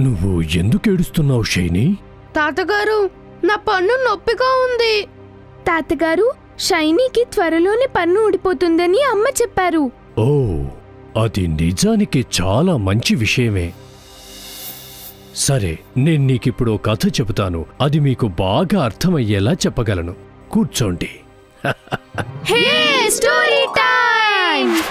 నువ్వు ఎందుకు ఏడుస్తున్నావు షైని? తాతగారు నా పన్ను నొప్పిగా ఉంది. తాతగారు షైనీకి త్వరలోనే పన్ను ఊడిపోతుందని అమ్మ చెప్పారు. ఓ అది నిజానికి చాలా మంచి విషయమే. సరే నేను నీకిప్పుడు కథ చెబుతాను. అది మీకు బాగా అర్థమయ్యేలా చెప్పగలను. కూర్చోండి. హే స్టోరీ టైం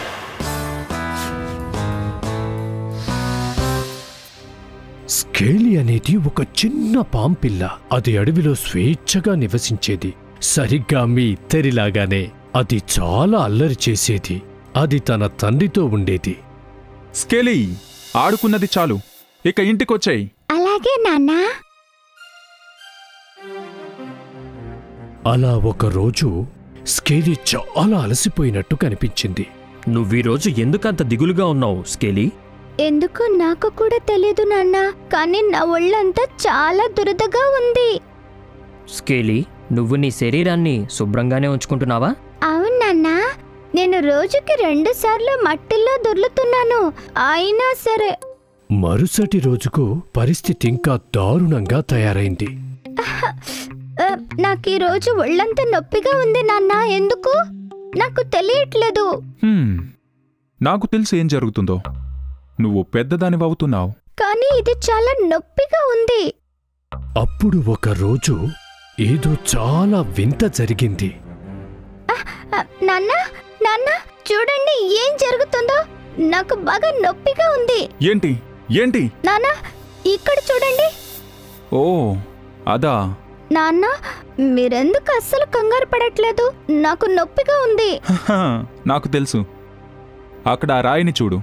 స్కేలి అనేది ఒక చిన్న పాంపిల్ల. అది అడవిలో స్వేచ్ఛగా నివసించేది. సరిగ్గా మీ ఇద్దరిలాగానే అది చాలా అల్లరి చేసేది. అది తన తండ్రితో ఉండేది. స్కేలీ ఆడుకున్నది చాలు. ఇక ఇంటికొచ్చాయి. అలాగే నాన్నా. అలా ఒక రోజు స్కేలి చాలా అలసిపోయినట్టు కనిపించింది. నువ్వీరోజు ఎందుకంత దిగులుగా ఉన్నావు స్కేలీ? ఎందుకు నాకు కూడా తెలియదు నాన్న కానీ నా ఒళ్ళంతా చాలా దురదగా ఉంది. స్కేలీ నువ్వు నీ శరీరాన్ని శుభ్రంగానే ఉంచుకుంటున్నావా? అవును నాన్న నేను రోజుకి రెండు సార్లు మట్టిలో దొర్లుతున్నాను అయినా సరే. మరుసటి రోజుకు పరిస్థితి ఇంకా దారుణంగా తయారైంది. నాకు ఈ రోజు ఒళ్ళంతా నొప్పిగా ఉంది నాన్న ఎందుకు? నాకు తెలియట్లేదు. హ్మ్, నాకు తెలిసి ఏం జరుగుతుందో. నువ్వు పెద్దదానివవుతున్నావు. కానీ ఇది చాలా నొప్పిగా ఉంది. అప్పుడు ఒక రోజు ఏదో చాలా వింత జరిగింది. ఆ, నాన్న నాన్న చూడండి ఏం జరుగుతుందో. నాకు బాగా నొప్పిగా ఉంది. ఏంటి? ఏంటి? నాన్న ఇక్కడ చూడండి. ఓ అదా. నాన్న మీరెందుకు అస్సలు కంగారు పడట్లేదు? నాకు నొప్పిగా ఉంది. నాకు తెలుసు. అక్కడ ఆ రాయిని చూడు.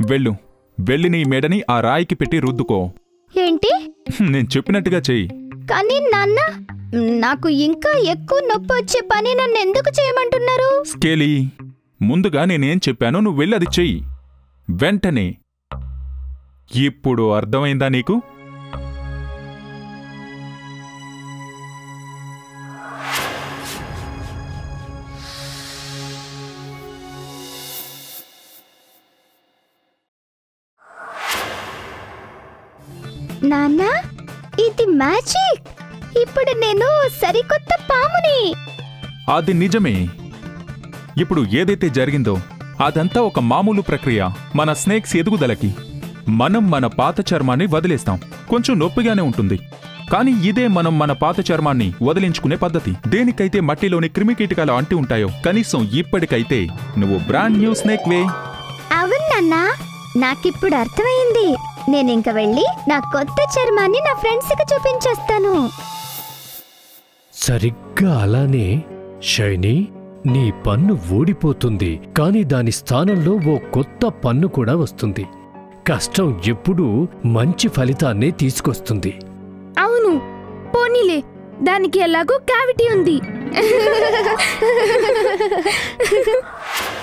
వెళ్ళు. వెళ్ళి నీ మెడని ఆ రాయికి పెట్టి రుద్దుకో. ఏంటి? నేను చెప్పినట్టుగా చెయ్యి. కానీ నాన్న నాకు ఇంకా ఎక్కువ నొప్పి వచ్చే పని నన్ను ఎందుకు చేయమంటున్నారు? స్కేలీ ముందుగా నేనేం చెప్పానో నువ్వు వెళ్ళి అది చెయ్యి. వెంటనే. ఇప్పుడు అర్థమైందా నీకు? నాన్న ఇది మ్యాజిక్. ఇప్పుడు నేను సరికొత్త పాముని. అది నిజమే. ఇప్పుడు ఏదైతే జరిగిందో అదంతా ఒక మామూలు ప్రక్రియ. మన స్నేక్స్ ఎదుగుదలకి. మనం మన పాత చర్మాన్ని వదిలేస్తాం. కొంచెం నొప్పిగానే ఉంటుంది. కానీ ఇదే మనం మన పాత చర్మాన్ని వదిలించుకునే పద్ధతి. దేనికైతే మట్టిలోని క్రిమికీటకాలు అంటి ఉంటాయో కనీసం ఇప్పటికైతే నువ్వు బ్రాండ్ న్యూ స్నేక్ వే. అవును నాన్న నాకిప్పుడు అర్థమైంది. నేనింక వెళ్ళి నా కొత్త చర్మాన్ని నా ఫ్రెండ్స్కి చూపించేస్తాను. సరిగ్గా అలానే షైనీ నీ పన్ను ఊడిపోతుంది. కాని దాని స్థానంలో ఓ కొత్త పన్ను కూడా వస్తుంది. కష్టం ఎప్పుడూ మంచి ఫలితాన్నే తీసుకొస్తుంది. అవును. పోనీలే దానికి ఎలాగో క్యావిటీ ఉంది.